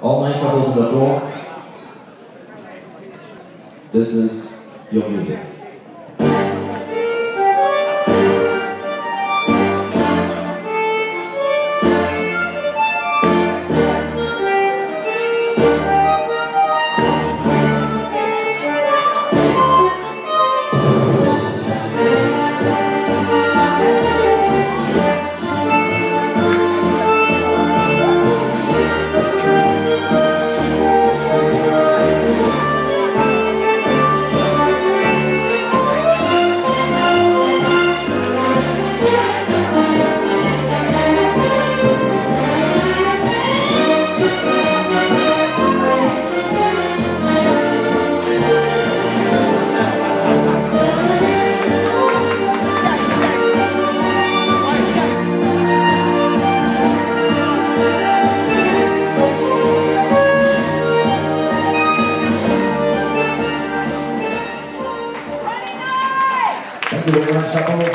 All nine couples in the floor. This is your music. Thank you very much, couples.